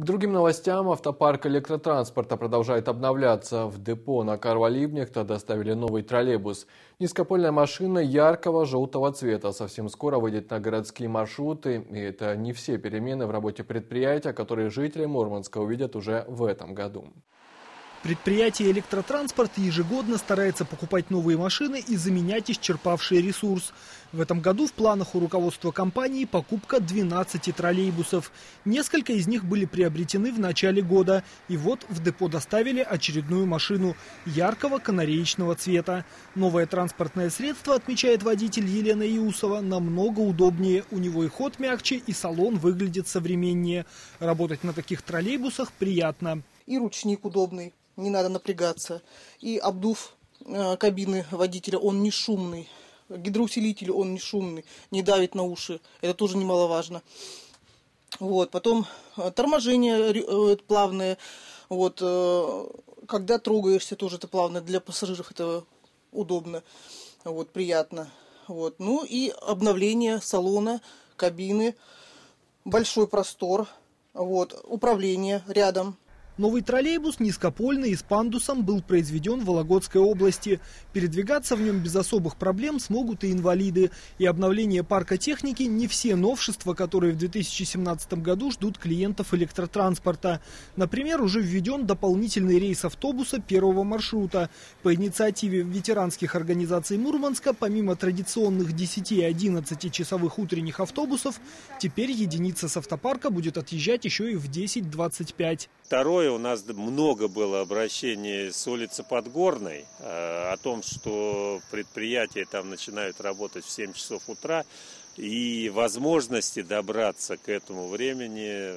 К другим новостям. Автопарк электротранспорта продолжает обновляться. В депо на Карва-Либнехта доставили новый троллейбус. Низкопольная машина яркого желтого цвета совсем скоро выйдет на городские маршруты. И это не все перемены в работе предприятия, которые жители Мурманска увидят уже в этом году. Предприятие «Электротранспорт» ежегодно старается покупать новые машины и заменять исчерпавший ресурс. В этом году в планах у руководства компании покупка 12 троллейбусов. Несколько из них были приобретены в начале года. И вот в депо доставили очередную машину яркого канареечного цвета. Новое транспортное средство, отмечает водитель Елена Иусова, намного удобнее. У него и ход мягче, и салон выглядит современнее. Работать на таких троллейбусах приятно. И ручник удобный не надо напрягаться. И обдув э, кабины водителя, он не шумный. Гидроусилитель, он не шумный, не давит на уши. Это тоже немаловажно. Вот, потом э, торможение э, плавное. Вот, когда трогаешься, тоже это плавно. Для пассажиров это удобно, вот, приятно. Вот. Ну и обновление салона, кабины, большой простор, вот, управление рядом. Новый троллейбус низкопольный и с пандусом был произведен в Вологодской области. Передвигаться в нем без особых проблем смогут и инвалиды. И обновление парка техники не все новшества, которые в 2017 году ждут клиентов электротранспорта. Например, уже введен дополнительный рейс автобуса первого маршрута. По инициативе ветеранских организаций Мурманска, помимо традиционных 10 и 11 часовых утренних автобусов, теперь единица с автопарка будет отъезжать еще и в 10.25. Второе у нас много было обращений с улицы Подгорной э, о том, что предприятия там начинают работать в 7 часов утра, и возможности добраться к этому времени,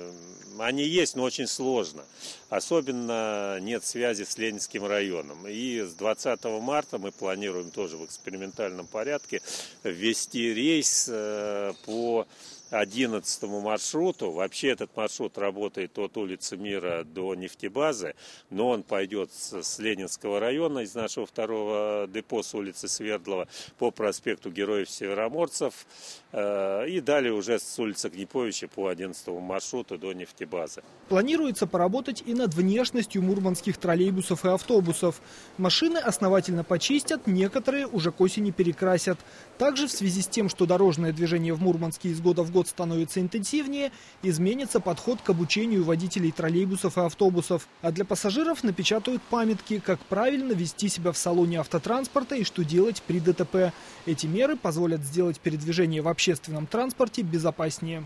они есть, но очень сложно. Особенно нет связи с Ленинским районом. И с 20 марта мы планируем тоже в экспериментальном порядке ввести рейс э, по 11 маршруту. Вообще этот маршрут работает от улицы Мира до нефтебазы, но он пойдет с Ленинского района, из нашего второго депо с улицы Свердлова по проспекту Героев Североморцев и далее уже с улицы Гниповича по 11 маршруту до нефтебазы. Планируется поработать и над внешностью мурманских троллейбусов и автобусов. Машины основательно почистят, некоторые уже к осени перекрасят. Также в связи с тем, что дорожное движение в Мурманске из года в год становится интенсивнее, изменится подход к обучению водителей троллейбусов и автобусов. А для пассажиров напечатают памятки, как правильно вести себя в салоне автотранспорта и что делать при ДТП. Эти меры позволят сделать передвижение в общественном транспорте безопаснее.